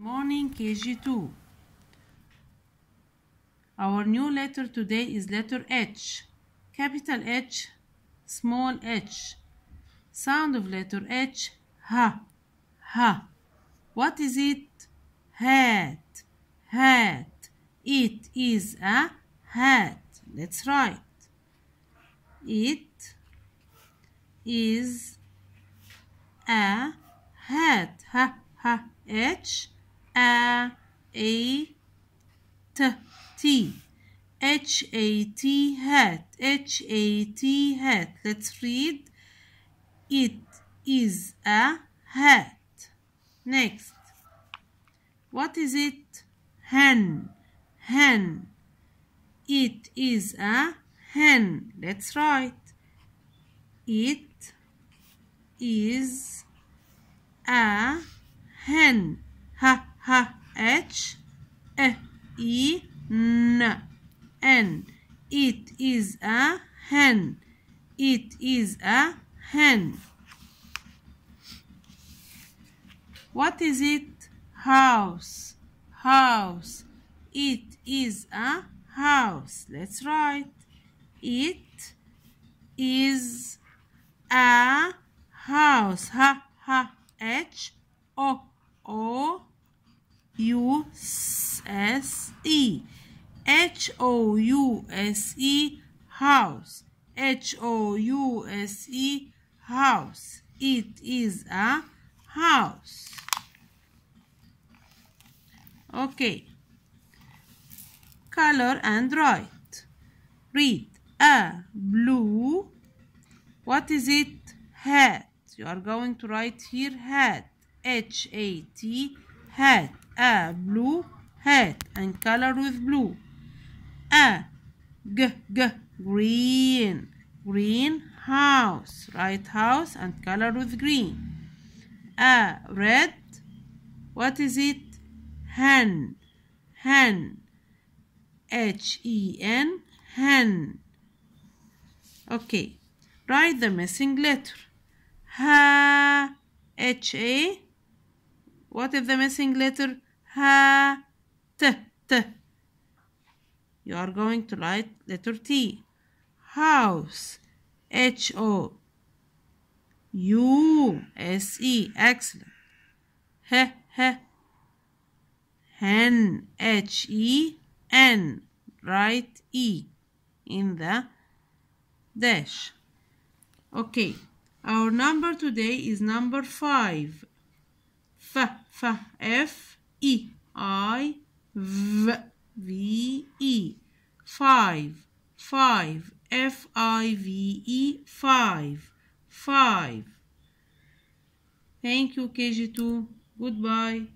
Morning KG2. Our new letter today is letter H. Capital H, small h. Sound of letter H, ha, ha. What is it? Hat, hat. It is a hat. Let's write. It is a hat. Ha, ha, H, a, a, t, t. H A T hat. H A T hat. Let's read. It is a hat. Next. What is it? Hen. Hen. It is a hen. Let's write. It is a hen. Ha H E E N N. It is a hen. It is a hen. What is it? House. House. It is a house. Let's write. It is a house. Ha ha H O O U S E. H O U S E house. H O U S E house. It is a house. Okay. Color and write. Read a blue. What is it? Hat. You are going to write here hat. H A T hat. A blue hat and color with blue. A g g green. Green house right house and color with green. A red. What is it? Hen hen. H e n hen. Okay write the missing letter. Ha h a. What is the missing letter? Ha t t you are going to write letter T. House. H O U S E. Excellent. H H. Hen. H E N. Write E in the dash. Okay. Our number today is number five. F F F E I V V E. Five. Five. F I V E. Five. Five. Thank you KG2 goodbye